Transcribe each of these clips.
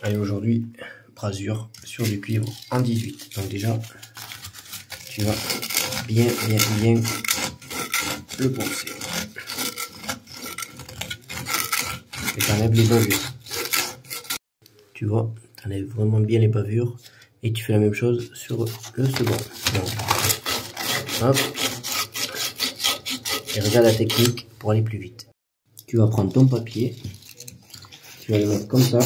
Allez, aujourd'hui, brasure sur du cuivre en 18. Donc déjà, tu vas bien, bien, bien le poncer. Et t'enlèves les bavures. Tu vois, t'enlèves vraiment bien les bavures. Et tu fais la même chose sur le second. Hop. Et regarde la technique pour aller plus vite. Tu vas prendre ton papier. Tu vas le mettre comme ça.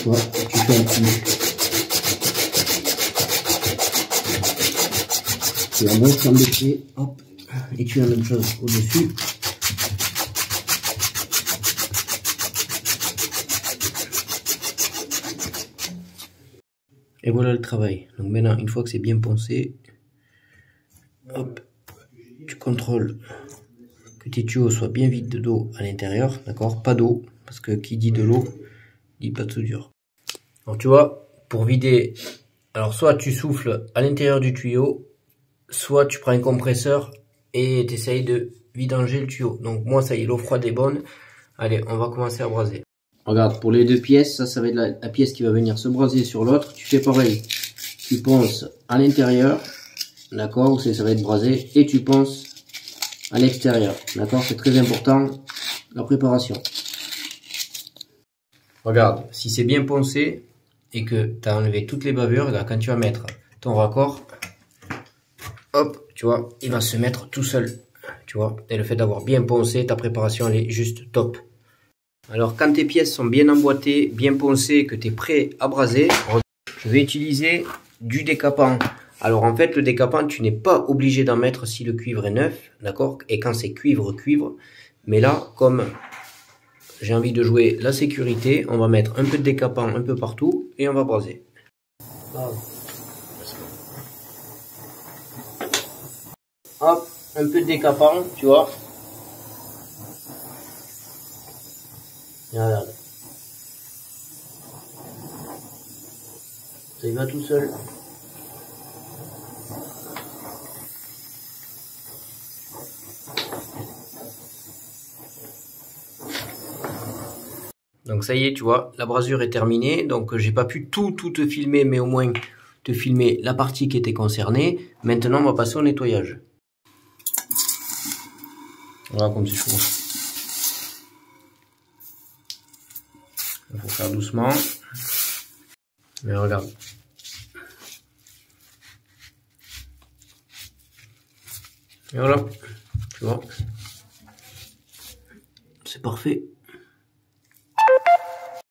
Tu tu fais un. Tu vas bien t'embêter. Hop. Et tu as la même chose au-dessus. Et voilà le travail. Donc maintenant, une fois que c'est bien poncé, hop, tu contrôles que tes tuyaux soient bien vides d'eau à l'intérieur, d'accord? Pas d'eau, parce que qui dit de l'eau, dit pas de soudure. Donc tu vois, pour vider, alors soit tu souffles à l'intérieur du tuyau, soit tu prends un compresseur et tu essayes de vidanger le tuyau. Donc moi, ça y est, l'eau froide est bonne. Allez, on va commencer à braser. Regarde, pour les deux pièces, ça, ça va être la, pièce qui va venir se braser sur l'autre. Tu fais pareil. Tu ponces à l'intérieur, d'accord, ça va être brasé, et tu ponces à l'extérieur, d'accord C'est très important, la préparation. Regarde, si c'est bien poncé et que tu as enlevé toutes les bavures, là, quand tu vas mettre ton raccord, hop, tu vois, il va se mettre tout seul, tu vois. Et le fait d'avoir bien poncé, ta préparation, elle est juste top. Alors quand tes pièces sont bien emboîtées, bien poncées, que tu es prêt à braser, je vais utiliser du décapant. Alors en fait le décapant tu n'es pas obligé d'en mettre si le cuivre est neuf, d'accord? Et quand c'est cuivre, cuivre. Mais là comme j'ai envie de jouer la sécurité, on va mettre un peu de décapant un peu partout et on va braser. Hop, un peu de décapant, tu vois. regarde. Ça y va tout seul. Donc ça y est, tu vois, la brasure est terminée. Donc j'ai pas pu tout, tout te filmer, mais au moins te filmer la partie qui était concernée. Maintenant, on va passer au nettoyage. Voilà comme c'est chaud. Il faut faire doucement. Mais regarde. Et voilà. Tu vois. C'est parfait.